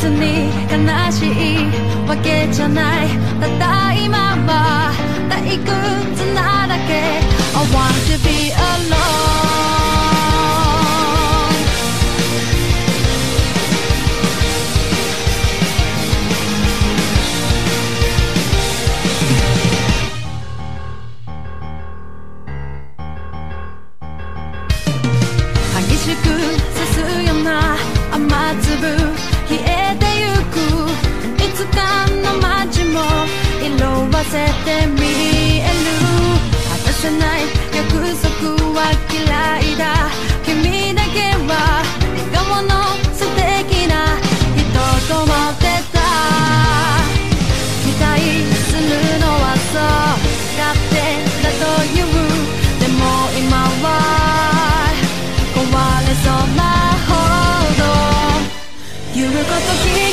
別に悲しいわけじゃない。ただ今は退屈なだけ。I want to be alone. 激しくさすような雨粒。ない。約束は嫌いだ。君だけは笑顔の素敵な人と思ってた。期待するのはそう勝手だという。でも今は壊れそうなほど。言うこと聞